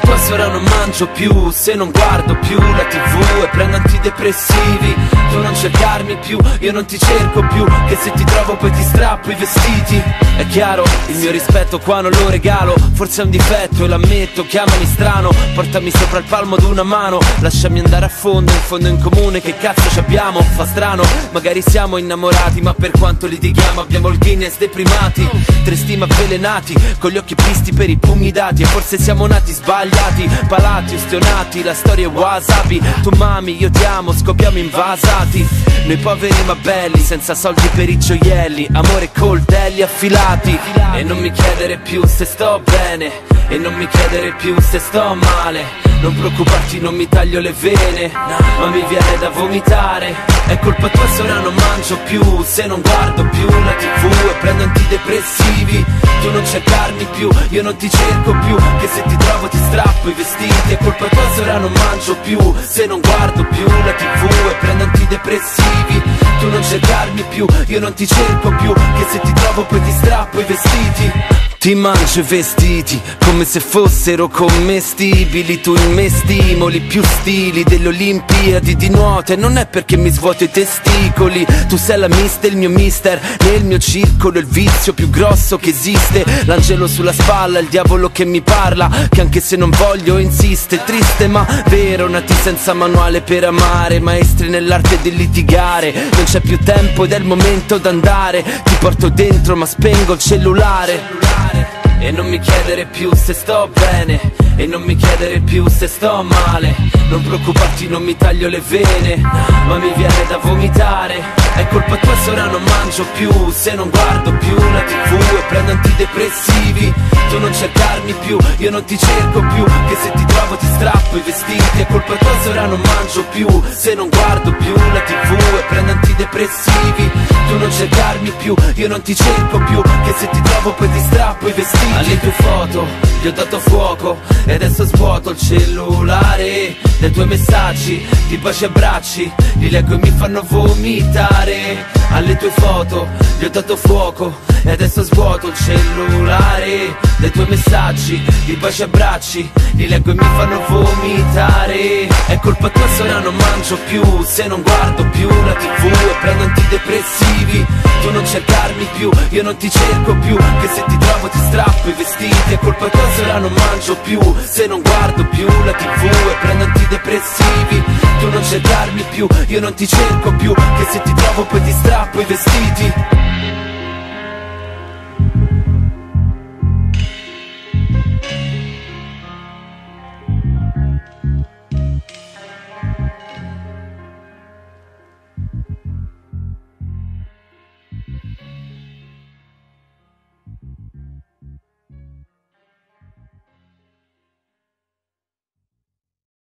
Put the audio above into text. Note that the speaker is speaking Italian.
se ora non mangio più Se non guardo più la tv e prendo antidepressivi Tu non cercarmi più, io non ti cerco più Che se ti trovo poi ti strappo i vestiti È chiaro, il mio rispetto qua non lo regalo Forse è un difetto e l'ammetto, chiamami strano Portami sopra il palmo d'una mano Lasciami andare a fondo, in fondo in comune Che cazzo ci abbiamo? Fa strano, magari siamo innamorati Ma per quanto litighiamo abbiamo il Guinness deprimati Tre stima avvelenati, con gli occhi visti per i pugni dati E forse siamo nati sbagliati, palati, ustionati La storia è wasabi, tu mami, io ti amo, scopriamo invasati. Noi poveri ma belli, senza soldi per i gioielli. Amore coltelli affilati. E non mi chiedere più se sto bene. E non mi chiedere più se sto male. Non preoccuparti, non mi taglio le vene. Ma mi viene da vomitare. È colpa tua se ora non mangio più Se non guardo più la tv e prendo antidepressivi Tu non cercarmi più, io non ti cerco più Che se ti trovo ti strappo i vestiti È colpa tua se ora non mangio più Se non guardo più la tv e prendo antidepressivi Tu non cercarmi più, io non ti cerco più Che se ti trovo poi ti strappo i vestiti ti mangio i vestiti come se fossero commestibili. Tu in me stimoli più stili delle Olimpiadi di nuoto. E non è perché mi svuoto i testicoli. Tu sei la mister, il mio mister. Nel mio circolo il vizio più grosso che esiste. L'angelo sulla spalla, il diavolo che mi parla. Che anche se non voglio insiste Triste ma vero, nati senza manuale per amare Maestri nell'arte di litigare. Non c'è più tempo ed è il momento d'andare. Ti porto dentro ma spengo il cellulare e non mi chiedere più se sto bene E non mi chiedere più se sto male. Non preoccuparti non mi taglio le vene Ma mi viene da vomitare. È colpa tua se ora non mangio più Se non guardo più la tv e prendo antidepressivi. Tu non cercarmi più, io non ti cerco più Che se ti trovo ti strappo i vestiti. È colpa tua se ora non mangio più Se non guardo più la tv e prendo antidepressivi più, io non ti cerco più Che se ti trovo poi ti strappo i vestiti alle tue foto gli ho dato fuoco e adesso svuoto il cellulare dei tuoi messaggi, di baci e abbracci, li leggo e mi fanno vomitare. Alle tue foto gli ho dato fuoco e adesso svuoto il cellulare dei tuoi messaggi, di baci e abbracci, li leggo e mi fanno vomitare. Colpa tua se ora non mangio più, se non guardo più la tv e prendo antidepressivi. Tu non cercarmi più, io non ti cerco più, che se ti trovo ti strappo i vestiti. È colpa tua se ora non mangio più, se non guardo più la tv e prendo antidepressivi. Tu non cercarmi più, io non ti cerco più, che se ti trovo poi ti strappo i vestiti.